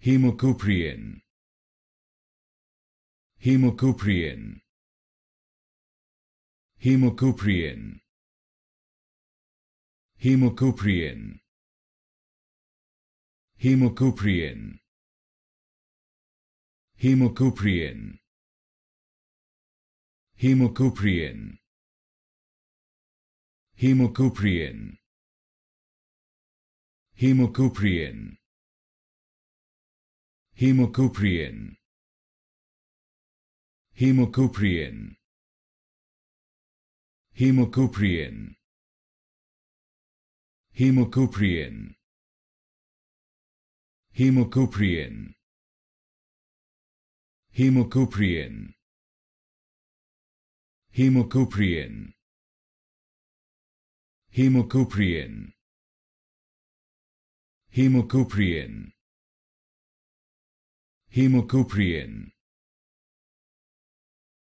Hemocouprian. Hemocouprian. Hemocouprian. Hemocouprian. Hemocouprian. Hemocouprian. Hemocouprian. Hemocouprian. Hemocouprian. Hemocouprian. Hemocouprian. Hemocouprian. Hemocouprian. Hemocouprian. Hemocouprian. Hemocouprian. Hemocuprian.